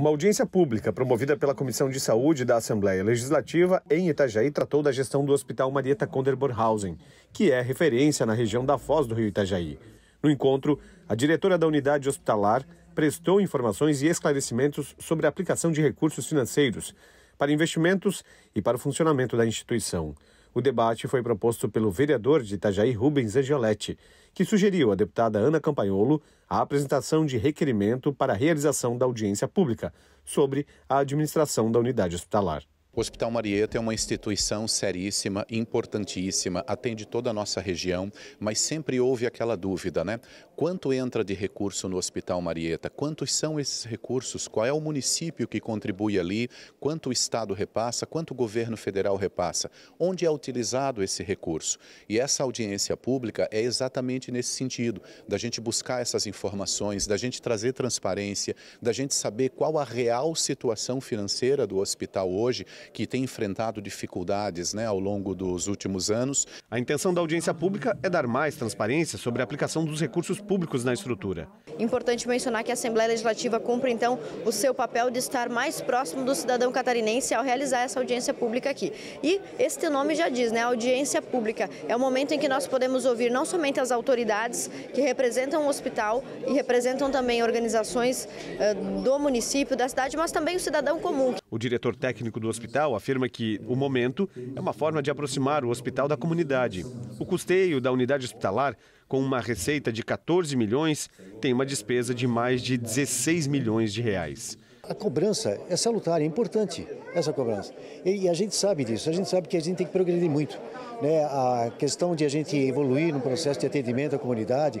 Uma audiência pública promovida pela Comissão de Saúde da Assembleia Legislativa em Itajaí tratou da gestão do Hospital Marieta Konderborghausen, que é referência na região da Foz do Rio Itajaí. No encontro, a diretora da unidade hospitalar prestou informações e esclarecimentos sobre a aplicação de recursos financeiros para investimentos e para o funcionamento da instituição. O debate foi proposto pelo vereador de Itajaí, Rubens Angioletti, que sugeriu à deputada Ana Campanholo a apresentação de requerimento para a realização da audiência pública sobre a administração da unidade hospitalar. O Hospital Marieta é uma instituição seríssima, importantíssima, atende toda a nossa região, mas sempre houve aquela dúvida, né? Quanto entra de recurso no Hospital Marieta? Quantos são esses recursos? Qual é o município que contribui ali? Quanto o Estado repassa? Quanto o governo federal repassa? Onde é utilizado esse recurso? E essa audiência pública é exatamente nesse sentido, da gente buscar essas informações, da gente trazer transparência, da gente saber qual a real situação financeira do hospital hoje que tem enfrentado dificuldades né, ao longo dos últimos anos. A intenção da audiência pública é dar mais transparência sobre a aplicação dos recursos públicos na estrutura. Importante mencionar que a Assembleia Legislativa cumpre, então, o seu papel de estar mais próximo do cidadão catarinense ao realizar essa audiência pública aqui. E este nome já diz, né? audiência pública é o momento em que nós podemos ouvir não somente as autoridades que representam o hospital e representam também organizações uh, do município, da cidade, mas também o cidadão comum. O diretor técnico do hospital hospital afirma que o momento é uma forma de aproximar o hospital da comunidade. O custeio da unidade hospitalar, com uma receita de 14 milhões, tem uma despesa de mais de 16 milhões de reais. A cobrança é salutar, é importante essa cobrança. E, a gente sabe disso, a gente sabe que a gente tem que progredir muito. Né? A questão de a gente evoluir no processo de atendimento à comunidade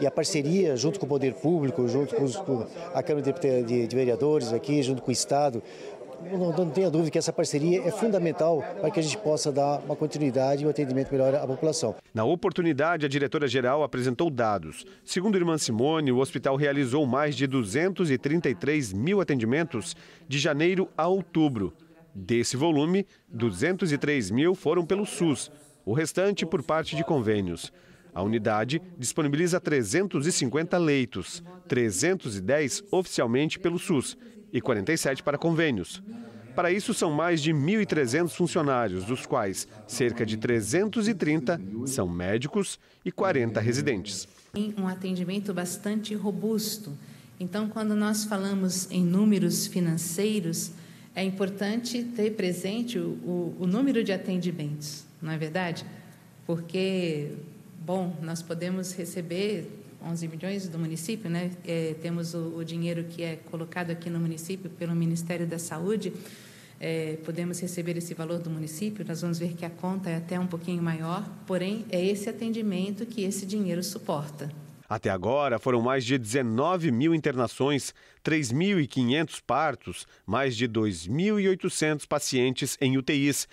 e a parceria junto com o poder público, junto com, a Câmara de Vereadores aqui, junto com o Estado, não, não tenha dúvida que essa parceria é fundamental para que a gente possa dar uma continuidade e um atendimento melhor à população. Na oportunidade, a diretora-geral apresentou dados. Segundo Irmã Simone, o hospital realizou mais de 233 mil atendimentos de janeiro a outubro. Desse volume, 203 mil foram pelo SUS, o restante por parte de convênios. A unidade disponibiliza 350 leitos, 310 oficialmente pelo SUS e 47 para convênios. Para isso, são mais de 1.300 funcionários, dos quais cerca de 330 são médicos e 40 residentes. Tem um atendimento bastante robusto. Então, quando nós falamos em números financeiros, é importante ter presente o, o, o número de atendimentos, não é verdade? Porque, bom, nós podemos receber 11 milhões do município, né? É, temos o, o, dinheiro que é colocado aqui no município pelo Ministério da Saúde. É, podemos receber esse valor do município, nós vamos ver que a conta é até um pouquinho maior, porém é esse atendimento que esse dinheiro suporta. Até agora foram mais de 19 mil internações, 3.500 partos, mais de 2.800 pacientes em UTIs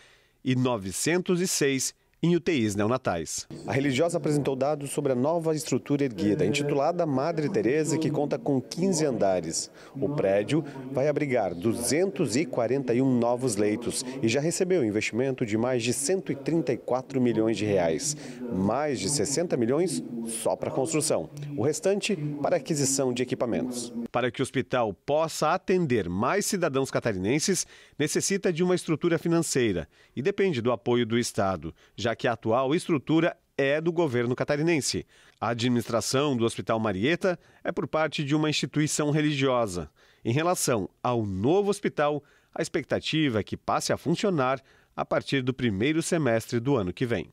e 906 em UTIs neonatais. A religiosa apresentou dados sobre a nova estrutura erguida, intitulada Madre Teresa, que conta com 15 andares. O prédio vai abrigar 241 novos leitos e já recebeu investimento de mais de 134 milhões de reais, mais de 60 milhões só para construção, o restante para aquisição de equipamentos. Para que o hospital possa atender mais cidadãos catarinenses, necessita de uma estrutura financeira e depende do apoio do Estado, já que a atual estrutura é do governo catarinense. A administração do Hospital Marieta é por parte de uma instituição religiosa. Em relação ao novo hospital, a expectativa é que passe a funcionar a partir do primeiro semestre do ano que vem.